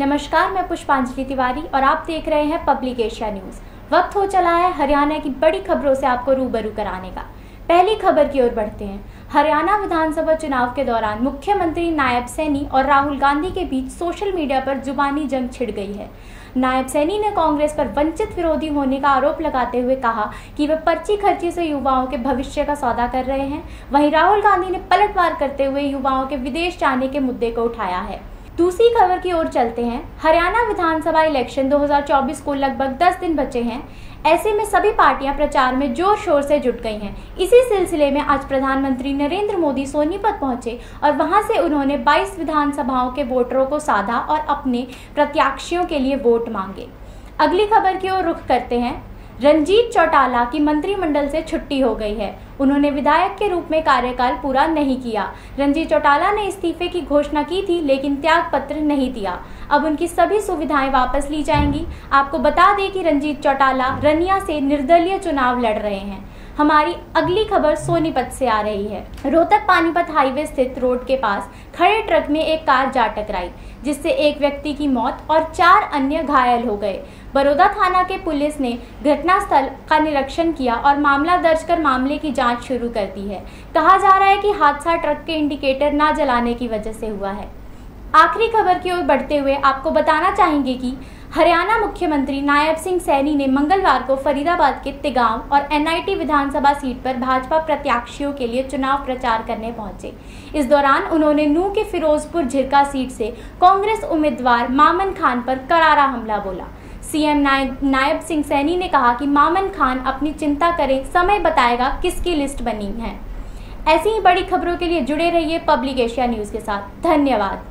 नमस्कार, मैं पुष्पांजलि तिवारी और आप देख रहे हैं पब्लिक एशिया न्यूज़। वक्त हो चला है हरियाणा की बड़ी खबरों से आपको रूबरू कराने का। पहली खबर की ओर बढ़ते हैं। हरियाणा विधानसभा चुनाव के दौरान मुख्यमंत्री नायब सैनी और राहुल गांधी के बीच सोशल मीडिया पर जुबानी जंग छिड़ गई है। नायब सैनी ने कांग्रेस पर वंचित विरोधी होने का आरोप लगाते हुए कहा कि वे पर्ची खर्ची से युवाओं के भविष्य का सौदा कर रहे हैं। वहीं राहुल गांधी ने पलटवार करते हुए युवाओं के विदेश जाने के मुद्दे को उठाया है। दूसरी खबर की ओर चलते हैं। हरियाणा विधानसभा इलेक्शन 2024 को लगभग 10 दिन बचे हैं। ऐसे में सभी पार्टियाँ प्रचार में ज़ोर शोर से जुट गई हैं। इसी सिलसिले में आज प्रधानमंत्री नरेंद्र मोदी सोनीपत पहुँचे और वहाँ से उन्होंने 22 विधानसभाओं के वोटरों को साधा और अपने प्रत्याशियों के लिए वोट मांगे। अगली खबर की ओर रुख करते हैं। रंजीत चौटाला की मंत्रिमंडल से छुट्टी हो गई है। उन्होंने विधायक के रूप में कार्यकाल पूरा नहीं किया। रंजीत चौटाला ने इस्तीफे की घोषणा की थी, लेकिन त्याग पत्र नहीं दिया। अब उनकी सभी सुविधाएँ वापस ली जाएँगी। आपको बता दें कि रंजीत चौटाला रनिया से निर्दलीय चुनाव लड़ रहे हैं। हमारी अगली खबर सोनीपत से आ रही है। रोहतक पानीपत हाईवे स्थित रोड के पास खड़े ट्रक में एक कार जा टकराई, जिससे एक व्यक्ति की मौत और चार अन्य घायल हो गए। बड़ौदा थाना के पुलिस ने घटनास्थल का निरीक्षण किया और मामला दर्ज कर मामले की जाँच शुरू कर दी है। कहा जा रहा है कि हादसा ट्रक के इंडिकेटर न जलाने की वजह से हुआ है। आखिरी खबर की ओर बढ़ते हुए आपको बताना चाहेंगे कि हरियाणा मुख्यमंत्री नायब सिंह सैनी ने मंगलवार को फरीदाबाद के तिगांव और एनआईटी विधानसभा सीट पर भाजपा प्रत्याशियों के लिए चुनाव प्रचार करने पहुँचे। इस दौरान उन्होंने नू के फिरोजपुर झिरका सीट से कांग्रेस उम्मीदवार मामन खान पर करारा हमला बोला। सीएम नायब सिंह सैनी ने कहा कि मामन खान अपनी चिंता करें, समय बताएगा किसकी लिस्ट बनी है। ऐसी ही बड़ी खबरों के लिए जुड़े रहिए पब्लिक एशिया न्यूज़ के साथ। धन्यवाद।